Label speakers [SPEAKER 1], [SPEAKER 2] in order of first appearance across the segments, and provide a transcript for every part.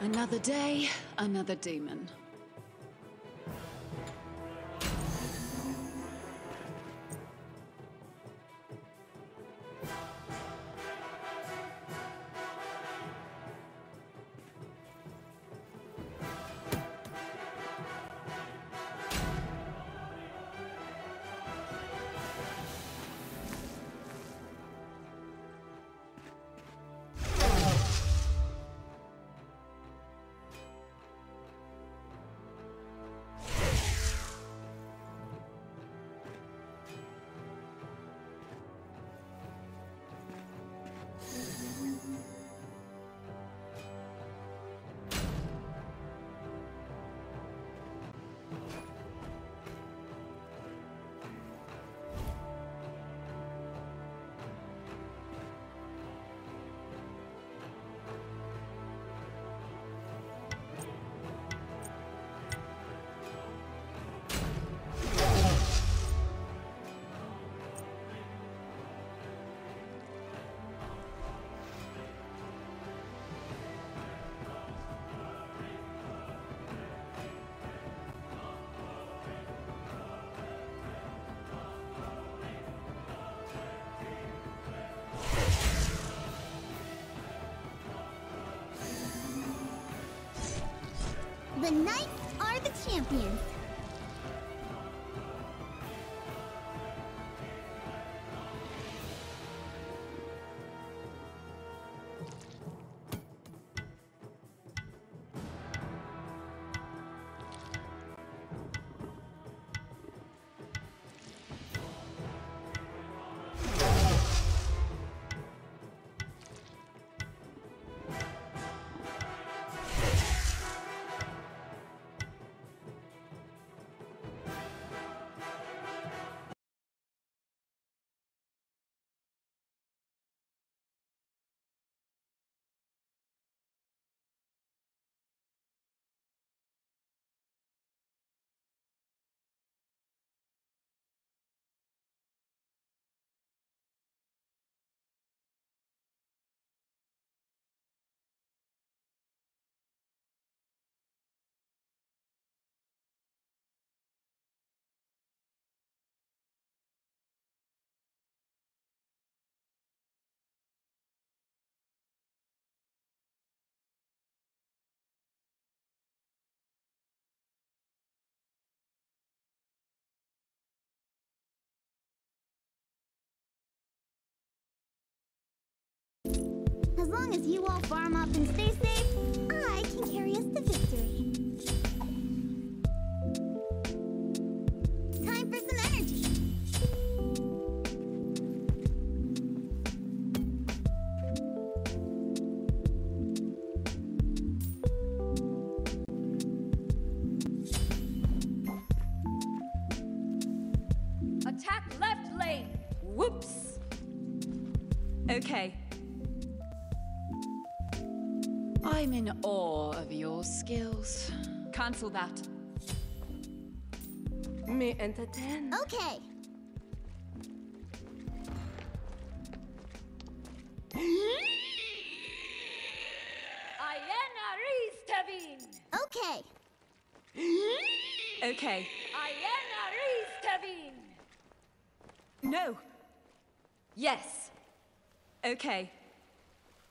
[SPEAKER 1] Another day, another demon.
[SPEAKER 2] The Knights are the champions. You all farm up and stay safe,
[SPEAKER 1] Cancel that.
[SPEAKER 3] Me entertain.
[SPEAKER 2] Okay.
[SPEAKER 1] Ayena Ristavin!
[SPEAKER 2] Okay.
[SPEAKER 1] Okay. Ayena Ristavin! No. Yes. Okay.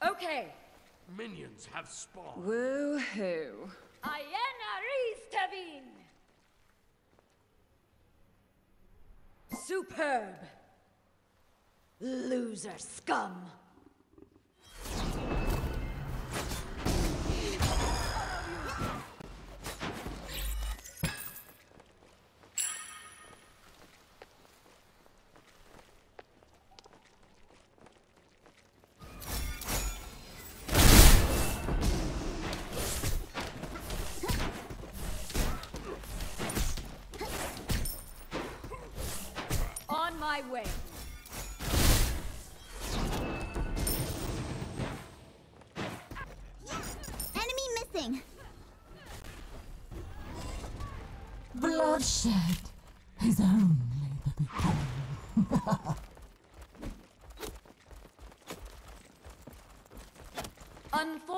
[SPEAKER 1] Okay.
[SPEAKER 4] Minions have spawned.
[SPEAKER 1] Woohoo. Ayena Superb! Loser scum!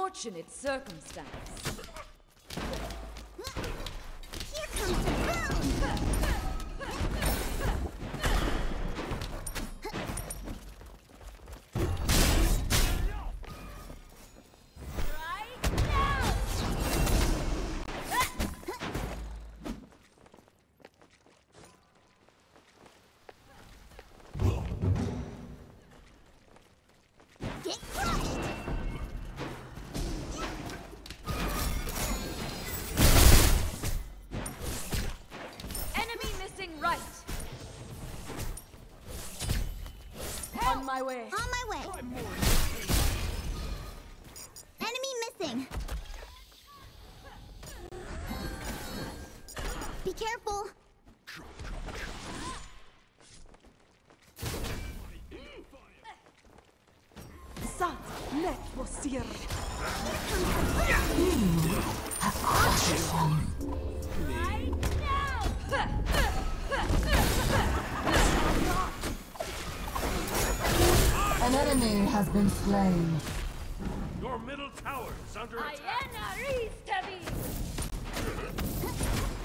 [SPEAKER 1] fortunate circumstance. my way.
[SPEAKER 2] On my way. Enemy missing. Be careful.
[SPEAKER 5] been slain.
[SPEAKER 4] Your middle tower is under attack.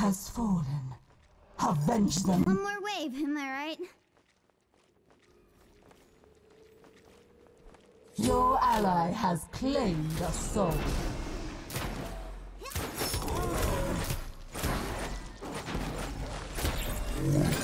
[SPEAKER 5] has fallen. Avenge them.
[SPEAKER 2] One more wave, am I right?
[SPEAKER 5] Your ally has claimed a soul.
[SPEAKER 1] Yeah.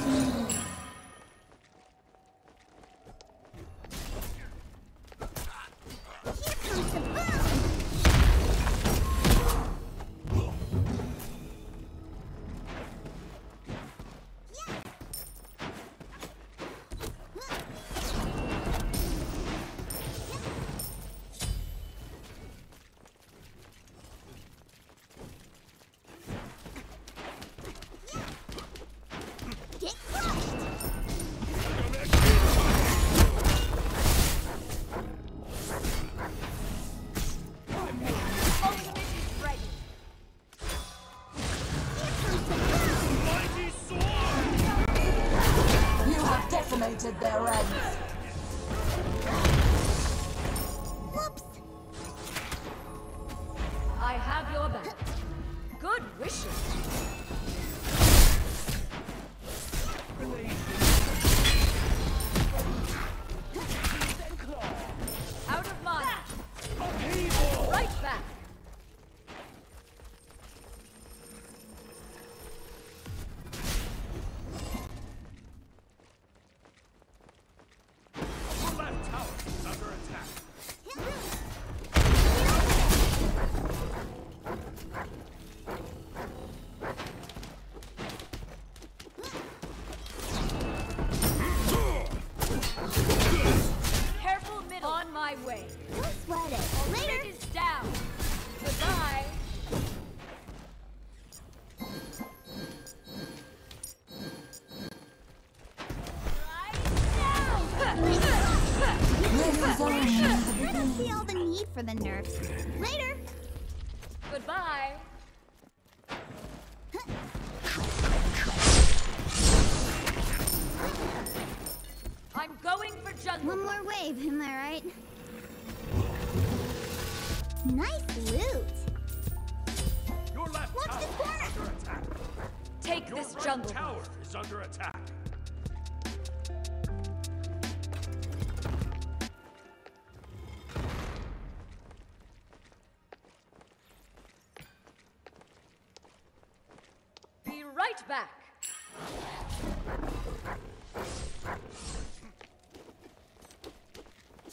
[SPEAKER 1] right back.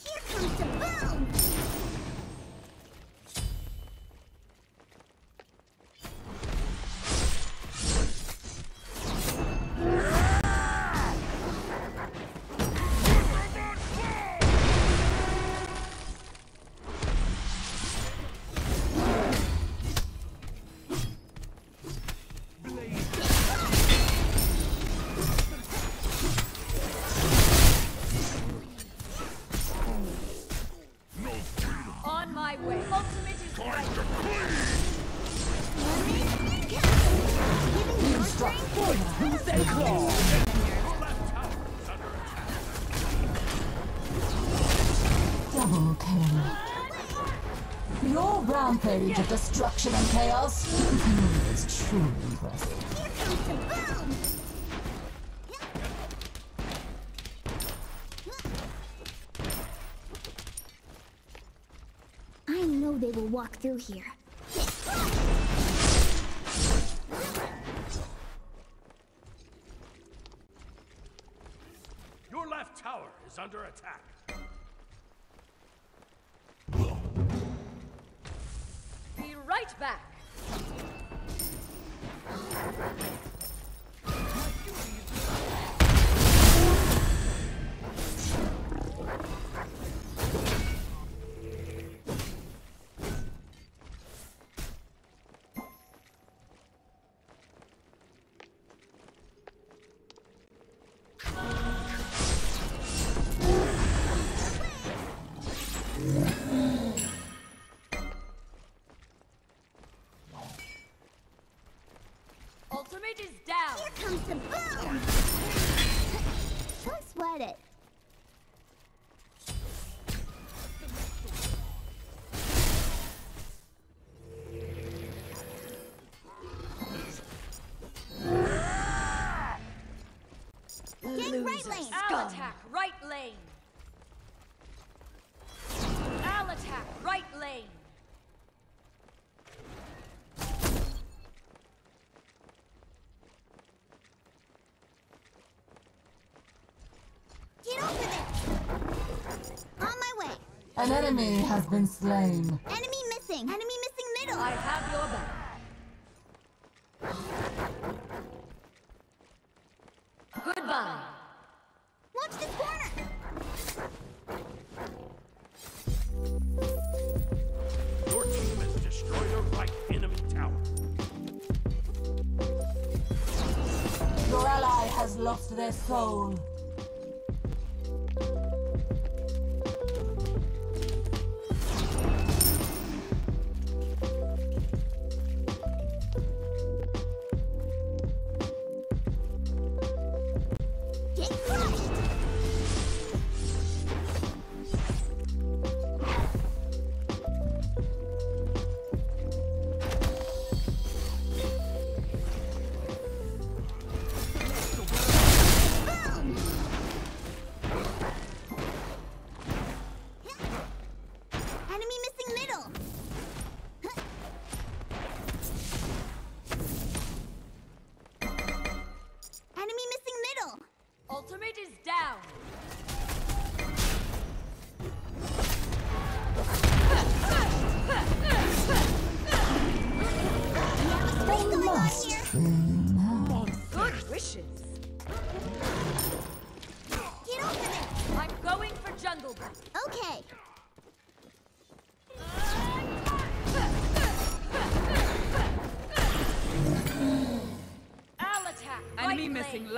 [SPEAKER 2] Here comes the boom!
[SPEAKER 5] Rampage of destruction and chaos is truly impressive.
[SPEAKER 2] I know they will walk through here.
[SPEAKER 1] Ultimate is down.
[SPEAKER 2] Here comes the boom! Don't sweat it. Ah! Gank right lane!
[SPEAKER 1] Attack right lane. Al attack right lane.
[SPEAKER 2] Get over there! On my way.
[SPEAKER 5] An enemy has been slain.
[SPEAKER 2] Enemy missing. Enemy missing middle.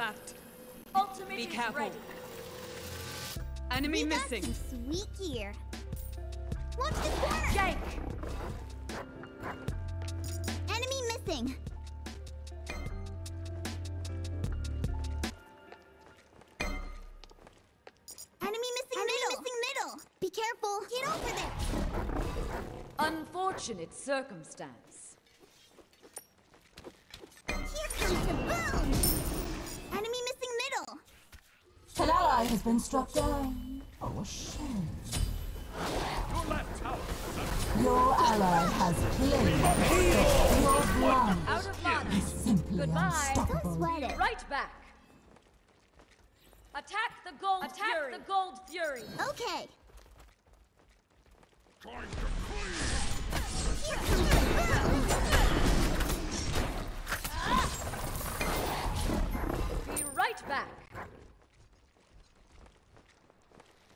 [SPEAKER 6] Left.
[SPEAKER 1] Ultimate
[SPEAKER 6] Be careful.
[SPEAKER 1] ready.
[SPEAKER 6] Enemy
[SPEAKER 2] we
[SPEAKER 6] missing.
[SPEAKER 2] got some sweet gear. Watch the corner.
[SPEAKER 1] Gank.
[SPEAKER 2] Enemy missing. Enemy missing middle. missing middle. Be careful. Get over there.
[SPEAKER 1] Unfortunate circumstance.
[SPEAKER 2] Here comes the boom. Enemy.
[SPEAKER 5] An ally has been struck down. Oh, a shame.
[SPEAKER 4] Your left tower
[SPEAKER 5] Your ally has claimed your blood
[SPEAKER 1] Out of mana.
[SPEAKER 5] simply
[SPEAKER 1] Goodbye.
[SPEAKER 2] Don't
[SPEAKER 5] unstoppable.
[SPEAKER 2] sweat it.
[SPEAKER 1] Right back. Attack the gold Attack fury. the gold fury.
[SPEAKER 2] Okay.
[SPEAKER 4] trying to clean.
[SPEAKER 2] Here comes the boom.
[SPEAKER 1] Be right back.
[SPEAKER 2] Get crushed.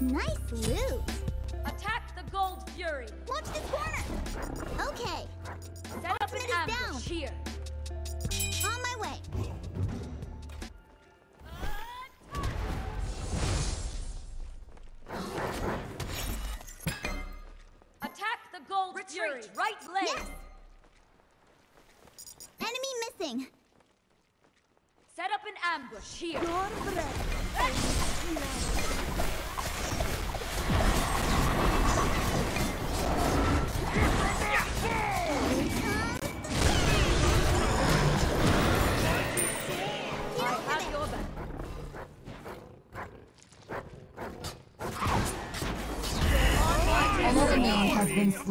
[SPEAKER 2] Nice loot!
[SPEAKER 1] Attack the Gold Fury.
[SPEAKER 2] Watch this corner! Okay,
[SPEAKER 1] Set up an ambush
[SPEAKER 2] down.
[SPEAKER 1] here.
[SPEAKER 2] on my way.
[SPEAKER 1] Attack the Gold Fury. Right leg.
[SPEAKER 2] Yes! Enemy missing!
[SPEAKER 1] Set up an ambush here.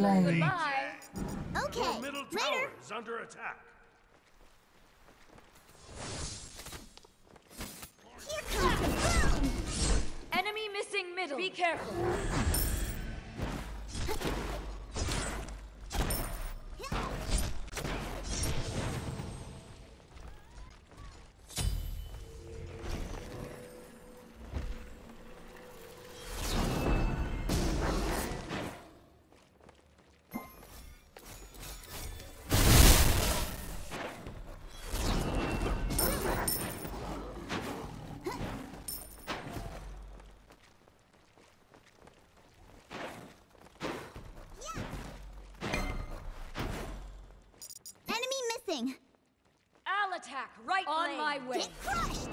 [SPEAKER 5] has been slain.
[SPEAKER 1] Bye.
[SPEAKER 2] Okay,
[SPEAKER 4] Middle
[SPEAKER 2] later!
[SPEAKER 4] is under attack.
[SPEAKER 2] Here comes the boom!
[SPEAKER 1] Enemy missing middle. Be careful. My way.
[SPEAKER 2] Get crushed!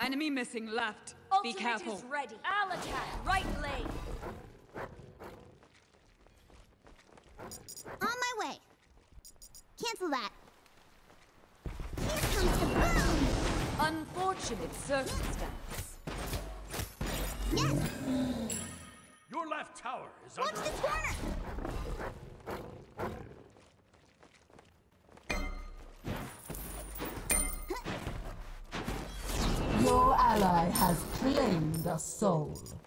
[SPEAKER 6] Enemy missing left.
[SPEAKER 1] Ultimate
[SPEAKER 6] Be careful.
[SPEAKER 1] is ready. I'll attack right lane.
[SPEAKER 2] On my way! Cancel that! Here comes the boom!
[SPEAKER 1] Unfortunate circumstance.
[SPEAKER 2] Yes!
[SPEAKER 4] Your left tower is
[SPEAKER 2] Watch
[SPEAKER 4] under
[SPEAKER 2] this
[SPEAKER 4] attack.
[SPEAKER 2] corner!
[SPEAKER 5] A soul.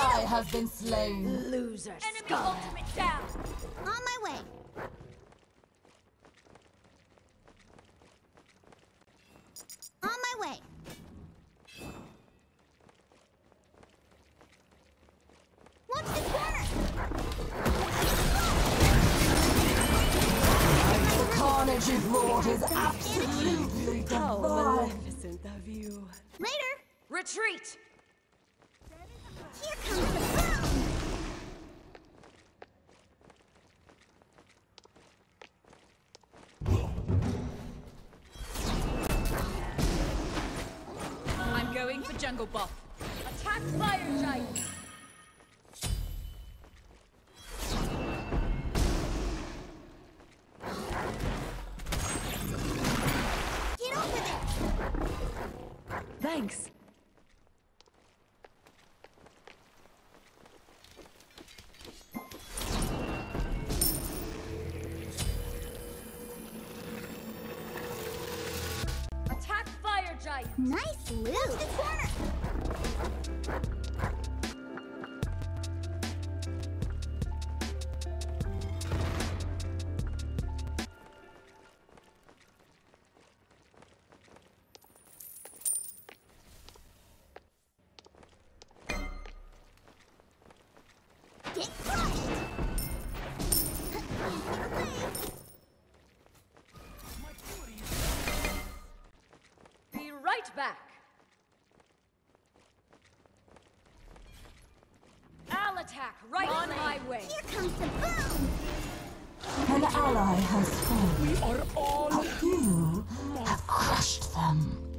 [SPEAKER 5] Ally
[SPEAKER 2] middle!
[SPEAKER 5] has been slain.
[SPEAKER 1] Loser. Enemy ultimate down.
[SPEAKER 6] Jungle buff.
[SPEAKER 1] Attack fire giant. Attack right on my way.
[SPEAKER 2] Here comes the boom.
[SPEAKER 5] An ally has fallen. We are all. But you have crushed them.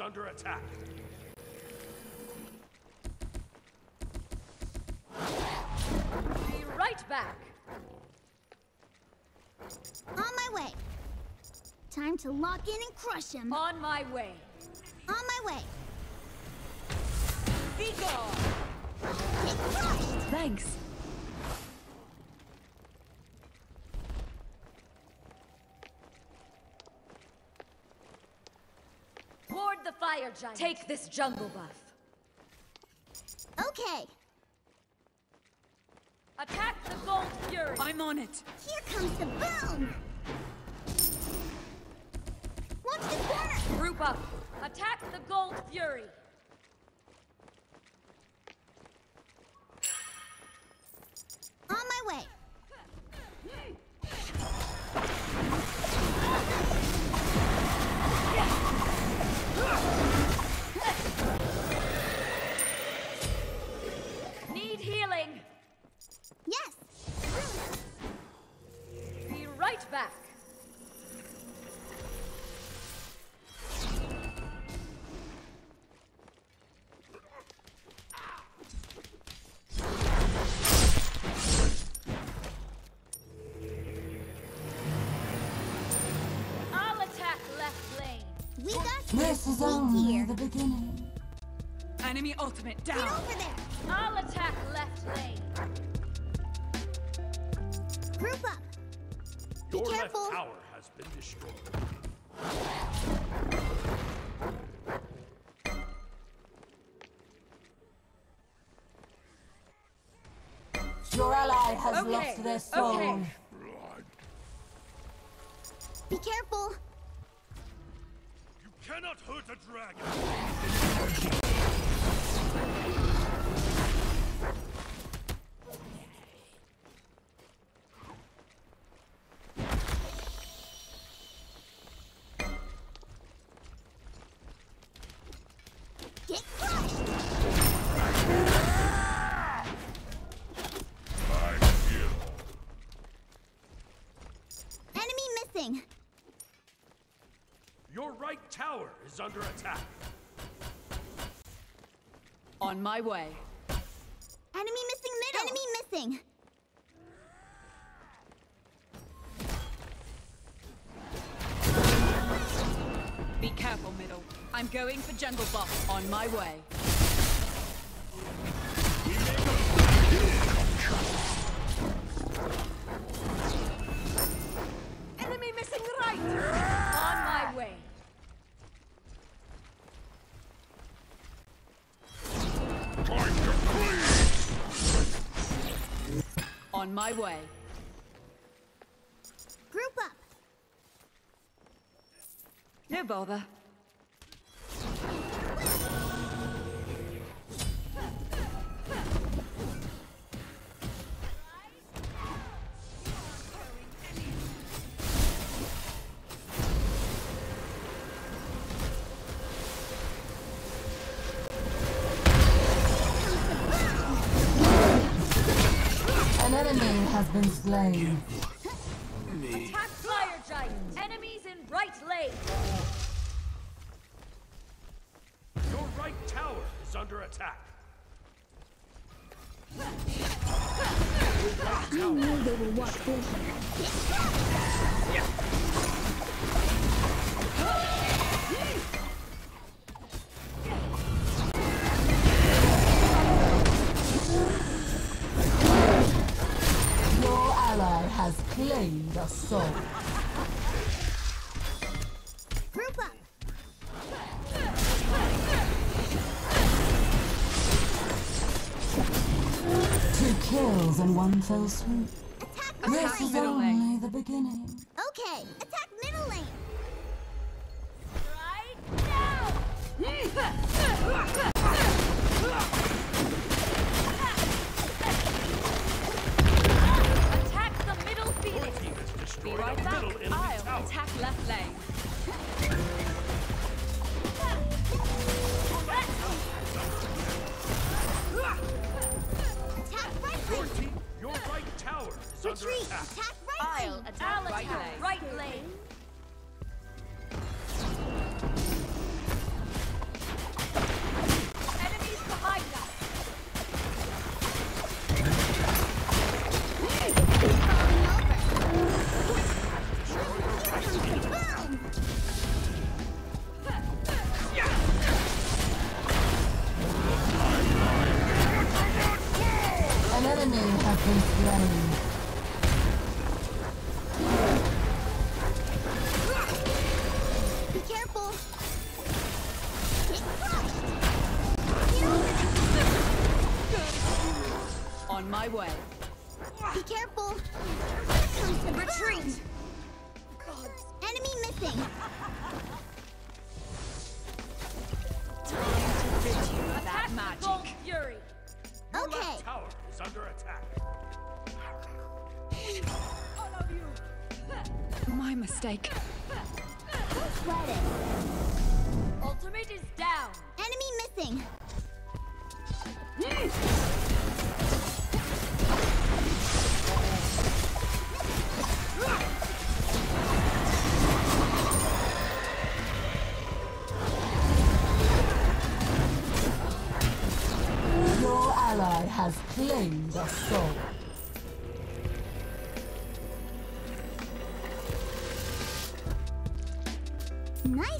[SPEAKER 1] Is
[SPEAKER 4] under attack.
[SPEAKER 1] Be right back.
[SPEAKER 2] On my way. Time to lock in and crush him. On
[SPEAKER 1] On my way.
[SPEAKER 2] On my way.
[SPEAKER 1] Be gone.
[SPEAKER 2] Get crushed.
[SPEAKER 6] Thanks.
[SPEAKER 1] Ward the fire giant. Take this jungle buff.
[SPEAKER 2] Okay.
[SPEAKER 1] Attack the gold fury.
[SPEAKER 6] I'm on it.
[SPEAKER 2] Here comes the boom. Watch the corner.
[SPEAKER 1] Group up. Attack the gold fury.
[SPEAKER 2] On my way.
[SPEAKER 1] Back. I'll attack left lane.
[SPEAKER 2] We got
[SPEAKER 5] This is only
[SPEAKER 2] here.
[SPEAKER 5] the beginning.
[SPEAKER 6] Enemy ultimate down.
[SPEAKER 2] Get over there.
[SPEAKER 1] I'll attack left lane.
[SPEAKER 2] Group up. Be
[SPEAKER 4] Your
[SPEAKER 2] careful.
[SPEAKER 4] left tower
[SPEAKER 2] Enemy.
[SPEAKER 4] Your right tower is under attack.
[SPEAKER 6] On my way.
[SPEAKER 2] Enemy missing middle. Enemy missing.
[SPEAKER 6] Be careful, middle. I'm going for jungle buff. On my way.
[SPEAKER 1] My way.
[SPEAKER 2] Group up.
[SPEAKER 6] No bother.
[SPEAKER 5] Been slain.
[SPEAKER 1] Attack fire giant. Enemies in right lane.
[SPEAKER 4] Your right tower is under attack.
[SPEAKER 2] You knew they were walk
[SPEAKER 5] kills in fell swoop.
[SPEAKER 2] Attack
[SPEAKER 5] This is only the beginning.
[SPEAKER 2] Okay, attack
[SPEAKER 6] Be
[SPEAKER 2] careful. Here comes the retreat. Enemy missing.
[SPEAKER 6] That
[SPEAKER 1] Attack the
[SPEAKER 6] magic.
[SPEAKER 1] Gold Fury.
[SPEAKER 2] Okay.
[SPEAKER 4] left tower is under attack.
[SPEAKER 1] All of you.
[SPEAKER 6] My mistake.
[SPEAKER 2] Sweat it.
[SPEAKER 1] Ultimate is down.
[SPEAKER 2] Enemy missing.
[SPEAKER 5] Your has claimed a soul.
[SPEAKER 2] Nice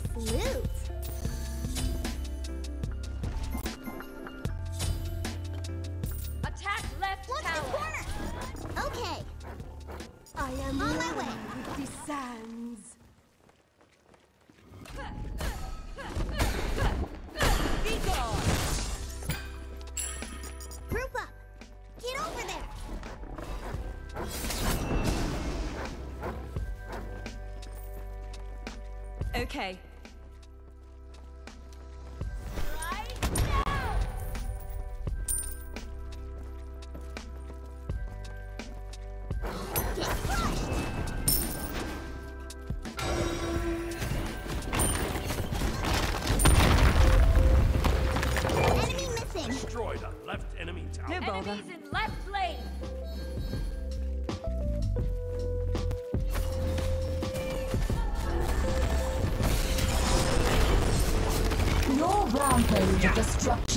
[SPEAKER 2] Okay.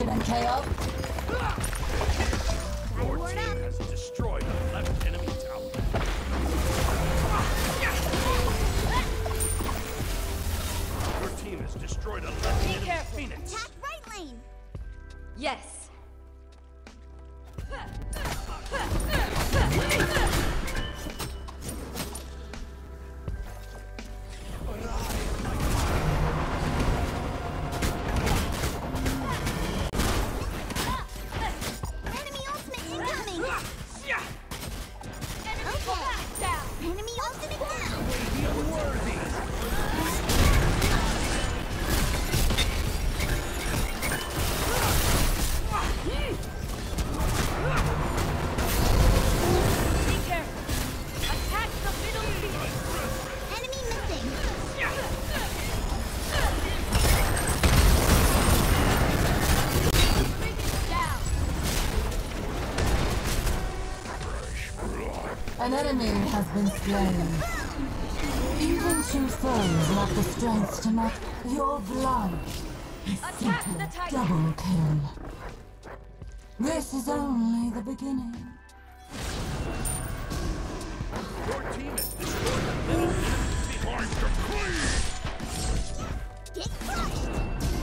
[SPEAKER 5] Destruction and chaos
[SPEAKER 4] Your team has destroyed a left enemy tower. Your team has destroyed a left enemy
[SPEAKER 1] careful.
[SPEAKER 4] phoenix.
[SPEAKER 2] Attack right lane.
[SPEAKER 1] Yes.
[SPEAKER 5] Has been slain. Even true foes lack the strength to match your blood. is
[SPEAKER 1] Attack
[SPEAKER 5] simply
[SPEAKER 1] the Titan!
[SPEAKER 5] double kill. This is only the beginning.
[SPEAKER 4] Your team has destroyed the middle behind your
[SPEAKER 2] Get crushed!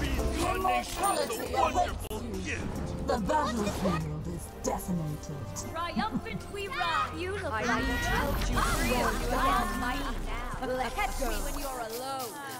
[SPEAKER 4] Reincarnation is a wonderful gift.
[SPEAKER 5] The battlefield is decimated.
[SPEAKER 1] Triumphant we ride. You look
[SPEAKER 6] I
[SPEAKER 1] like you
[SPEAKER 6] to help you
[SPEAKER 1] are
[SPEAKER 6] free
[SPEAKER 1] real.
[SPEAKER 6] of
[SPEAKER 1] You are now. Catch me when you're alone.